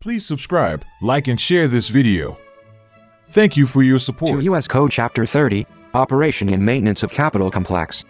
Please subscribe, like, and share this video. Thank you for your support. To. U.S. Code Chapter 30, Operation and Maintenance of Capitol Complex.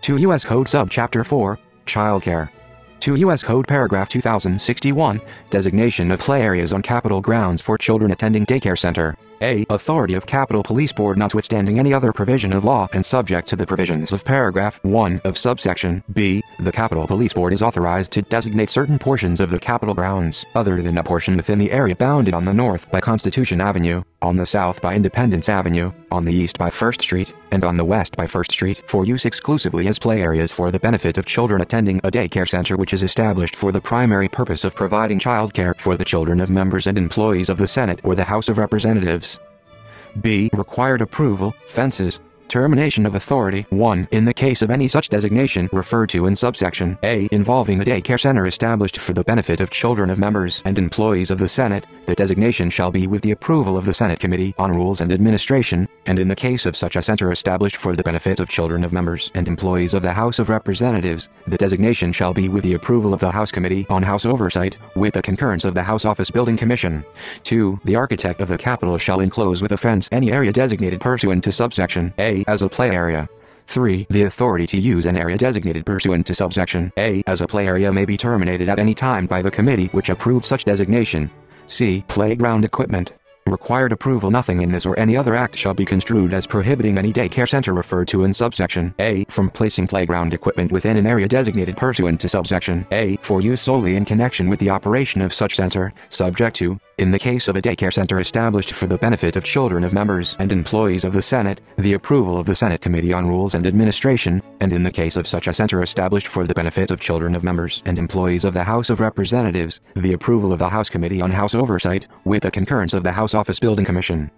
To U.S. Code Subchapter 4, Childcare. To U.S. Code Paragraph 2061, Designation of play areas on Capitol grounds for children attending daycare center. A. Authority of Capitol Police Board notwithstanding any other provision of law and subject to the provisions of paragraph 1 of subsection B. The Capitol Police Board is authorized to designate certain portions of the Capitol grounds, other than a portion within the area bounded on the north by Constitution Avenue, on the south by Independence Avenue, on the east by First Street, and on the west by First Street for use exclusively as play areas for the benefit of children attending a daycare center which is established for the primary purpose of providing childcare for the children of members and employees of the Senate or the House of Representatives. B. Required approval, fences, termination of authority. 1. In the case of any such designation referred to in subsection A involving a daycare center established for the benefit of children of members and employees of the Senate, the designation shall be with the approval of the Senate Committee on Rules and Administration, and in the case of such a center established for the benefit of children of members and employees of the House of Representatives, the designation shall be with the approval of the House Committee on House Oversight, with the concurrence of the House Office Building Commission. 2. The architect of the Capitol shall enclose with a fence any area designated pursuant to subsection A as a play area. 3. The authority to use an area designated pursuant to subsection A as a play area may be terminated at any time by the committee which approved such designation. C. Playground equipment. Required approval Nothing in this or any other act shall be construed as prohibiting any daycare center referred to in subsection A from placing playground equipment within an area designated pursuant to subsection A for use solely in connection with the operation of such center, subject to, in the case of a daycare center established for the benefit of children of members and employees of the Senate, the approval of the Senate Committee on Rules and Administration, and in the case of such a center established for the benefit of children of members and employees of the House of Representatives, the approval of the House Committee on House Oversight, with the concurrence of the House Office Building Commission.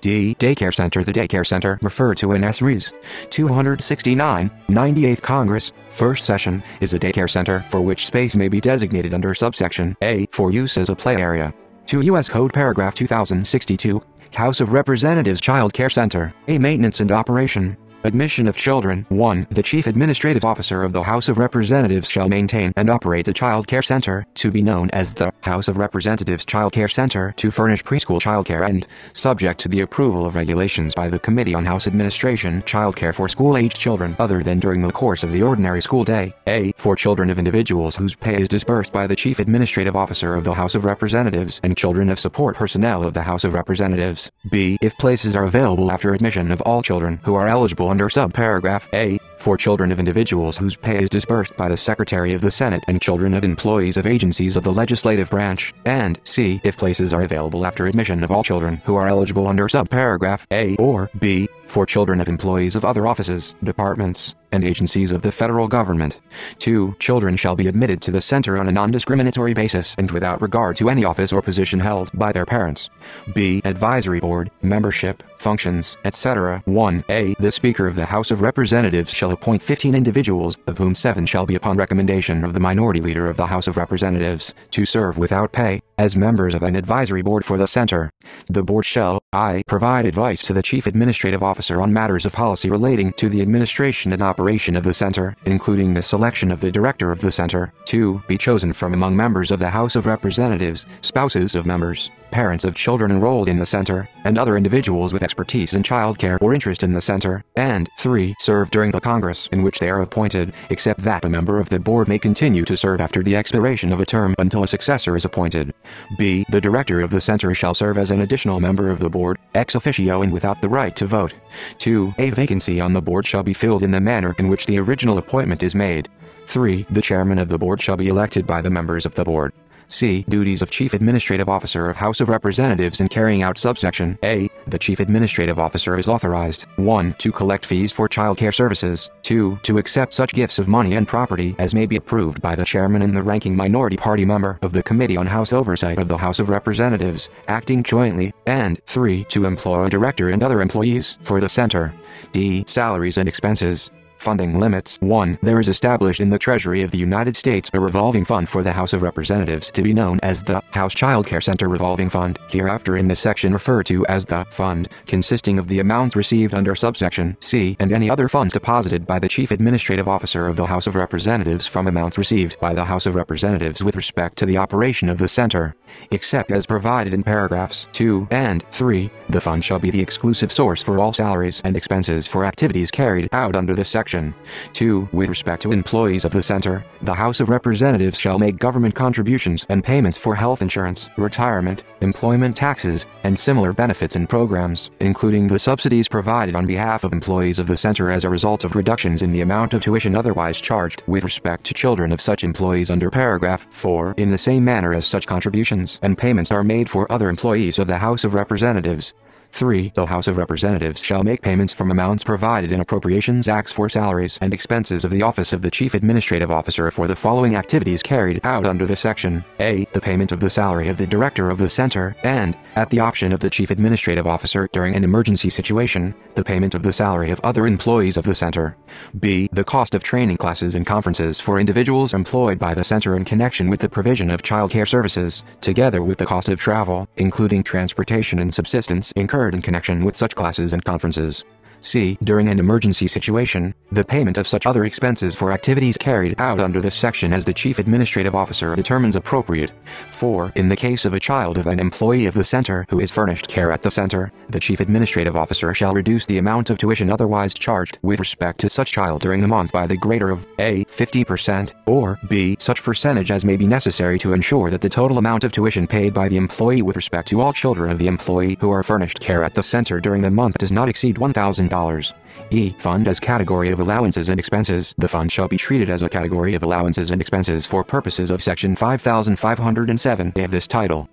D. Daycare Center The daycare center, referred to in S. Res. 269, 98th Congress, First Session, is a daycare center for which space may be designated under subsection A for use as a play area. To U.S. Code Paragraph 2062, House of Representatives Child Care Center, A Maintenance and Operation. Admission of children. 1. The Chief Administrative Officer of the House of Representatives shall maintain and operate a child care center, to be known as the House of Representatives Child Care Center, to furnish preschool child care and, subject to the approval of regulations by the Committee on House Administration, child care for school-aged children other than during the course of the ordinary school day. A. For children of individuals whose pay is disbursed by the Chief Administrative Officer of the House of Representatives and children of support personnel of the House of Representatives. B. If places are available after admission of all children who are eligible under subparagraph A, for children of individuals whose pay is disbursed by the Secretary of the Senate and children of employees of agencies of the legislative branch, and C. If places are available after admission of all children who are eligible under subparagraph A or B, for children of employees of other offices, departments, and agencies of the federal government. 2. Children shall be admitted to the center on a non-discriminatory basis and without regard to any office or position held by their parents. B. Advisory Board, membership, functions, etc. 1a. The Speaker of the House of Representatives shall appoint 15 individuals, of whom 7 shall be upon recommendation of the minority leader of the House of Representatives, to serve without pay, as members of an advisory board for the center. The board shall, I, provide advice to the Chief Administrative Officer on matters of policy relating to the administration and operation of the center, including the selection of the director of the center, to Be chosen from among members of the House of Representatives, spouses of members, parents of children enrolled in the center, and other individuals with expertise in childcare or interest in the center, and 3. Serve during the Congress in which they are appointed, except that a member of the board may continue to serve after the expiration of a term until a successor is appointed. B. The director of the center shall serve as an additional member of the board, ex officio and without the right to vote. 2. A vacancy on the board shall be filled in the manner in which the original appointment is made. 3. The chairman of the board shall be elected by the members of the board. C. Duties of Chief Administrative Officer of House of Representatives in carrying out subsection A. The Chief Administrative Officer is authorized 1. To collect fees for child care services 2. To accept such gifts of money and property as may be approved by the Chairman and the ranking minority party member of the Committee on House Oversight of the House of Representatives, acting jointly, and 3. To employ a director and other employees for the Center. D. Salaries and expenses Funding limits 1. There is established in the Treasury of the United States a revolving fund for the House of Representatives to be known as the House Child Care Center Revolving Fund, hereafter in this section referred to as the Fund, consisting of the amounts received under subsection C and any other funds deposited by the Chief Administrative Officer of the House of Representatives from amounts received by the House of Representatives with respect to the operation of the center, except as provided in paragraphs 2 and 3. The fund shall be the exclusive source for all salaries and expenses for activities carried out under this section Section 2. With respect to employees of the Center, the House of Representatives shall make government contributions and payments for health insurance, retirement, employment taxes, and similar benefits and programs, including the subsidies provided on behalf of employees of the Center as a result of reductions in the amount of tuition otherwise charged with respect to children of such employees under paragraph 4 in the same manner as such contributions and payments are made for other employees of the House of Representatives. 3. The House of Representatives shall make payments from amounts provided in Appropriations Acts for salaries and expenses of the Office of the Chief Administrative Officer for the following activities carried out under this section. A. The payment of the salary of the Director of the Center, and, at the option of the Chief Administrative Officer during an emergency situation, the payment of the salary of other employees of the Center. B. The cost of training classes and conferences for individuals employed by the Center in connection with the provision of child care services, together with the cost of travel, including transportation and subsistence incurred incurred in connection with such classes and conferences. C. During an emergency situation, the payment of such other expenses for activities carried out under this section as the Chief Administrative Officer determines appropriate. 4. In the case of a child of an employee of the Center who is furnished care at the Center, the Chief Administrative Officer shall reduce the amount of tuition otherwise charged with respect to such child during the month by the greater of A. 50%, or B. Such percentage as may be necessary to ensure that the total amount of tuition paid by the employee with respect to all children of the employee who are furnished care at the Center during the month does not exceed 1,000 dollars E. Fund as category of allowances and expenses. The fund shall be treated as a category of allowances and expenses for purposes of Section 5507 of this title.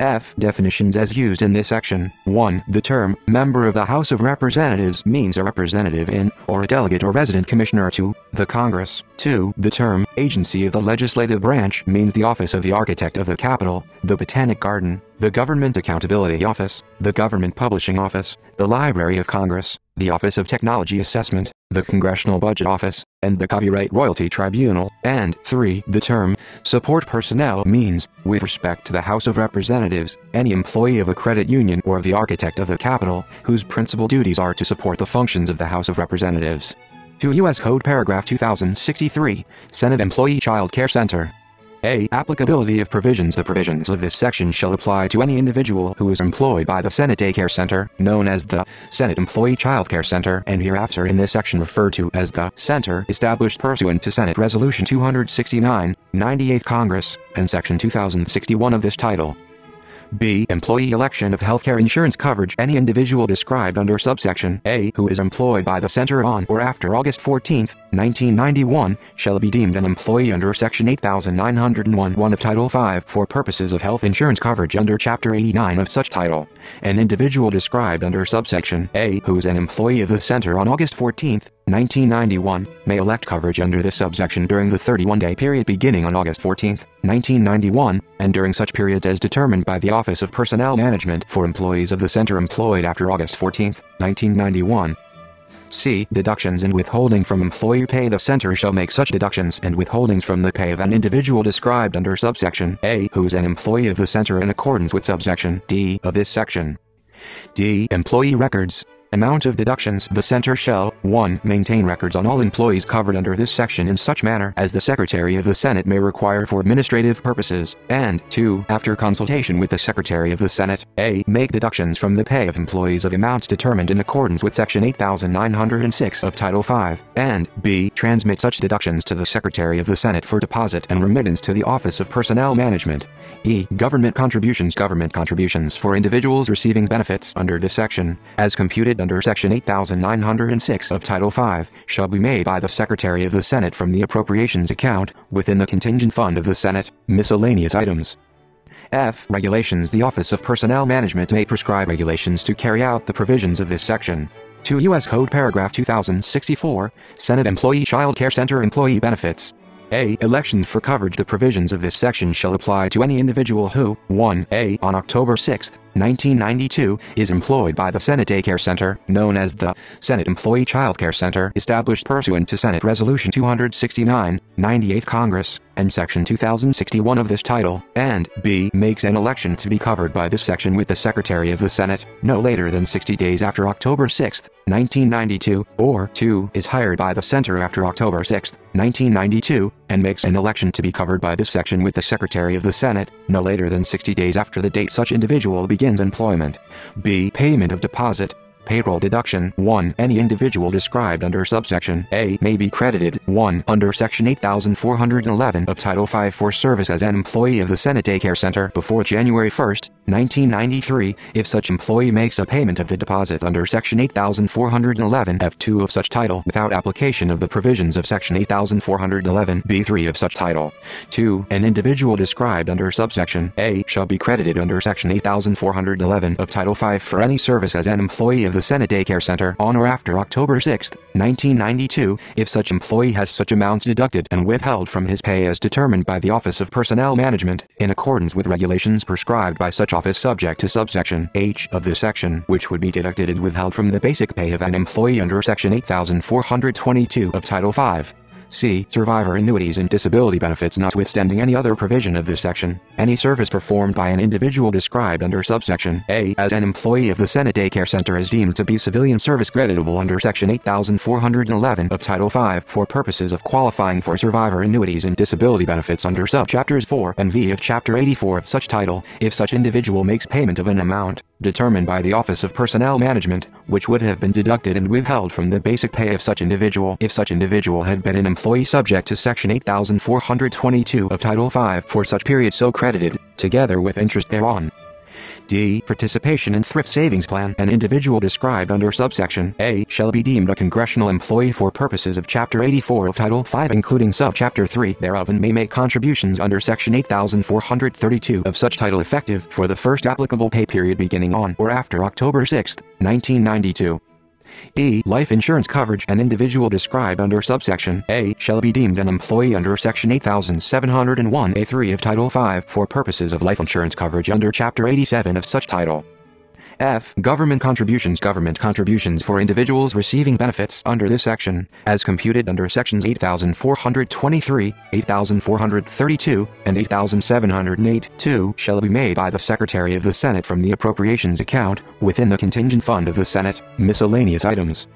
F. Definitions as used in this section. 1. The term, member of the House of Representatives means a representative in, or a delegate or resident commissioner to, the Congress. 2. The term, agency of the legislative branch means the office of the architect of the Capitol, the Botanic Garden, the Government Accountability Office, the Government Publishing Office, the Library of Congress, the Office of Technology Assessment, the Congressional Budget Office, and the Copyright Royalty Tribunal, and 3. The term, support personnel means, with respect to the House of Representatives, any employee of a credit union or of the architect of the Capitol, whose principal duties are to support the functions of the House of Representatives. To U.S. Code Paragraph 2063, Senate Employee Child Care Center. A. Applicability of provisions The provisions of this section shall apply to any individual who is employed by the Senate Daycare Center, known as the Senate Employee Child Care Center and hereafter in this section referred to as the Center established pursuant to Senate Resolution 269, 98th Congress, and Section 2061 of this title. B. Employee election of healthcare insurance coverage Any individual described under subsection A who is employed by the center on or after August 14, 1991, shall be deemed an employee under Section 8901 of Title V for purposes of health insurance coverage under Chapter 89 of such title. An individual described under subsection A who is an employee of the center on August 14, 1991, may elect coverage under this subsection during the 31-day period beginning on August 14, 1991, and during such periods as determined by the Office of Personnel Management for employees of the center employed after August 14, 1991. C. Deductions and withholding from employee pay The center shall make such deductions and withholdings from the pay of an individual described under subsection A who is an employee of the center in accordance with subsection D of this section. D. Employee records Amount of deductions The center shall, 1. Maintain records on all employees covered under this section in such manner as the Secretary of the Senate may require for administrative purposes, and 2. After consultation with the Secretary of the Senate, A. Make deductions from the pay of employees of amounts determined in accordance with Section 8906 of Title V, and B. Transmit such deductions to the Secretary of the Senate for deposit and remittance to the Office of Personnel Management. E. Government contributions Government contributions for individuals receiving benefits under this section, as computed under Section 8906 of Title V, shall be made by the Secretary of the Senate from the Appropriations account, within the contingent fund of the Senate, miscellaneous items. F. Regulations The Office of Personnel Management may prescribe regulations to carry out the provisions of this section. 2 U.S. Code Paragraph 2064, Senate Employee Child Care Center Employee Benefits. A. Elections for coverage The provisions of this section shall apply to any individual who, 1. A. On October 6, 1992, is employed by the Senate Daycare Center, known as the Senate Employee Child Care Center, established pursuant to Senate Resolution 269, 98th Congress, and Section 2061 of this title, and b. makes an election to be covered by this section with the Secretary of the Senate, no later than 60 days after October 6, 1992, or 2. is hired by the Center after October 6, 1992, and makes an election to be covered by this section with the Secretary of the Senate, no later than 60 days after the date such individual begins employment. b. Payment of deposit, Payroll deduction 1. Any individual described under subsection A may be credited 1. Under section 8411 of Title V for service as an employee of the Senate Daycare Center before January 1, 1993, if such employee makes a payment of the deposit under section 8411 F2 of such title without application of the provisions of section 8411 B3 of such title. 2. An individual described under subsection A shall be credited under section 8411 of Title V for any service as an employee of the Senate Daycare Center on or after October 6, 1992, if such employee has such amounts deducted and withheld from his pay as determined by the Office of Personnel Management, in accordance with regulations prescribed by such office subject to subsection H of this section, which would be deducted and withheld from the basic pay of an employee under section 8422 of Title V. C. Survivor annuities and disability benefits notwithstanding any other provision of this section. Any service performed by an individual described under subsection A as an employee of the Senate Daycare Center is deemed to be civilian service creditable under section 8411 of Title V for purposes of qualifying for survivor annuities and disability benefits under subchapters 4 and V of Chapter 84 of such title, if such individual makes payment of an amount determined by the Office of Personnel Management, which would have been deducted and withheld from the basic pay of such individual if such individual had been an employee subject to Section 8422 of Title V for such period so credited, together with interest thereon. D. Participation in Thrift Savings Plan. An individual described under subsection A shall be deemed a congressional employee for purposes of Chapter 84 of Title 5 including subchapter 3 thereof and may make contributions under Section 8432 of such title effective for the first applicable pay period beginning on or after October 6, 1992. E. Life insurance coverage. An individual described under subsection A shall be deemed an employee under section 8701A3 of Title V for purposes of life insurance coverage under Chapter 87 of such title. F. Government contributions Government contributions for individuals receiving benefits under this section, as computed under sections 8423, 8432, and 8708 2 shall be made by the Secretary of the Senate from the appropriations account, within the contingent fund of the Senate, miscellaneous items.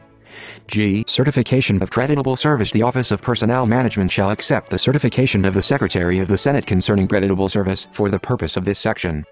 G. Certification of creditable service The Office of Personnel Management shall accept the certification of the Secretary of the Senate concerning creditable service for the purpose of this section.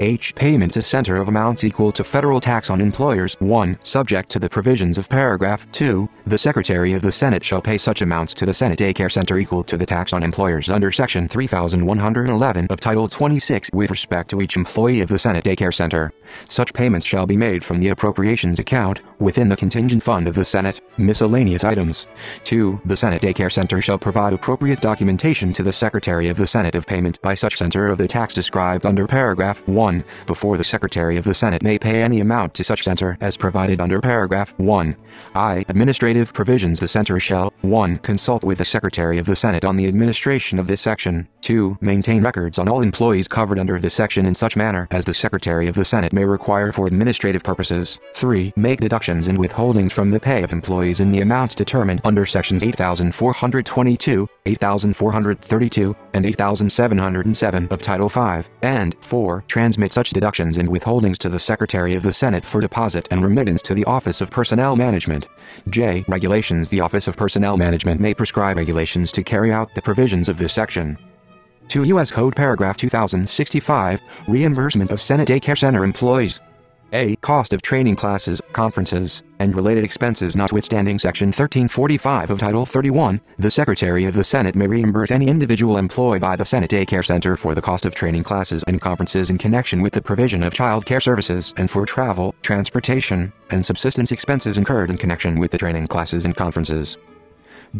H. Payment to center of amounts equal to federal tax on employers 1. Subject to the provisions of paragraph 2, the Secretary of the Senate shall pay such amounts to the Senate Daycare Center equal to the tax on employers under section 3111 of Title 26 with respect to each employee of the Senate Daycare Center. Such payments shall be made from the appropriations account, within the contingent fund of the Senate, miscellaneous items. 2. The Senate Daycare Center shall provide appropriate documentation to the Secretary of the Senate of payment by such center of the tax described under paragraph 1 1. Before the Secretary of the Senate may pay any amount to such center as provided under paragraph 1. I. Administrative provisions The center shall 1. Consult with the Secretary of the Senate on the administration of this section. 2. Maintain records on all employees covered under this section in such manner as the Secretary of the Senate may require for administrative purposes. 3. Make deductions and withholdings from the pay of employees in the amounts determined under sections 8422, 8432, and 8707 of Title V. And 4. Transmit such deductions and withholdings to the Secretary of the Senate for deposit and remittance to the Office of Personnel Management. J. Regulations The Office of Personnel Management may prescribe regulations to carry out the provisions of this section. 2 U.S. Code Paragraph 2065, Reimbursement of Senate Daycare Center Employees. A. Cost of training classes, conferences, and related expenses notwithstanding Section 1345 of Title 31, the Secretary of the Senate may reimburse any individual employed by the Senate Daycare Center for the cost of training classes and conferences in connection with the provision of child care services and for travel, transportation, and subsistence expenses incurred in connection with the training classes and conferences.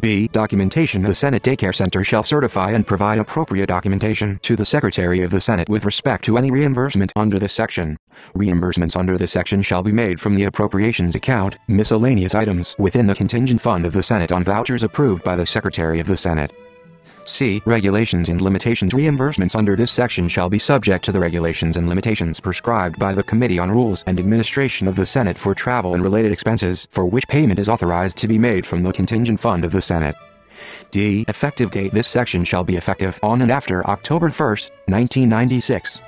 B. Documentation The Senate Daycare Center shall certify and provide appropriate documentation to the Secretary of the Senate with respect to any reimbursement under this section. Reimbursements under this section shall be made from the appropriations account, miscellaneous items within the contingent fund of the Senate on vouchers approved by the Secretary of the Senate. C. Regulations and limitations Reimbursements under this section shall be subject to the regulations and limitations prescribed by the Committee on Rules and Administration of the Senate for travel and related expenses for which payment is authorized to be made from the contingent fund of the Senate. D. Effective date This section shall be effective on and after October 1, 1996.